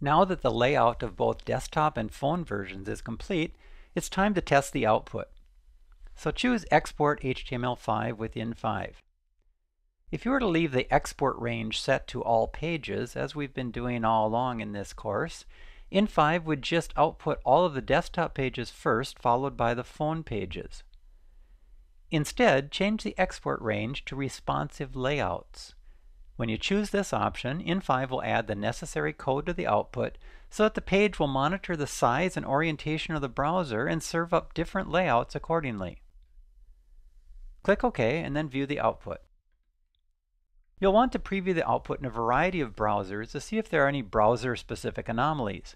Now that the layout of both desktop and phone versions is complete, it's time to test the output. So choose Export HTML5 with in5. If you were to leave the export range set to all pages, as we've been doing all along in this course, In5 would just output all of the desktop pages first, followed by the phone pages. Instead, change the export range to responsive layouts. When you choose this option, In5 will add the necessary code to the output so that the page will monitor the size and orientation of the browser and serve up different layouts accordingly. Click OK and then view the output. You'll want to preview the output in a variety of browsers to see if there are any browser-specific anomalies.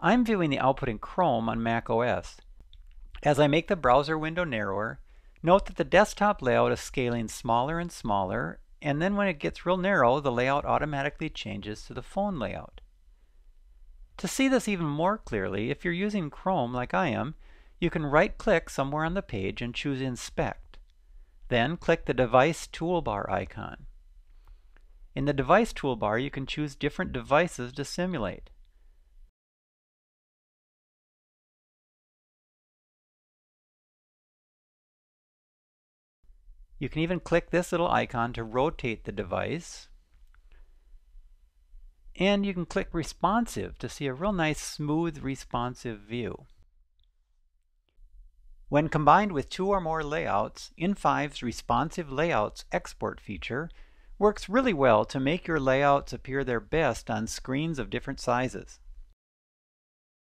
I'm viewing the output in Chrome on Mac OS. As I make the browser window narrower, note that the desktop layout is scaling smaller and smaller, and then when it gets real narrow, the layout automatically changes to the phone layout. To see this even more clearly, if you're using Chrome like I am, you can right-click somewhere on the page and choose Inspect. Then click the Device toolbar icon. In the device toolbar, you can choose different devices to simulate. You can even click this little icon to rotate the device. And you can click responsive to see a real nice smooth responsive view. When combined with two or more layouts, In5's Responsive Layouts export feature works really well to make your layouts appear their best on screens of different sizes.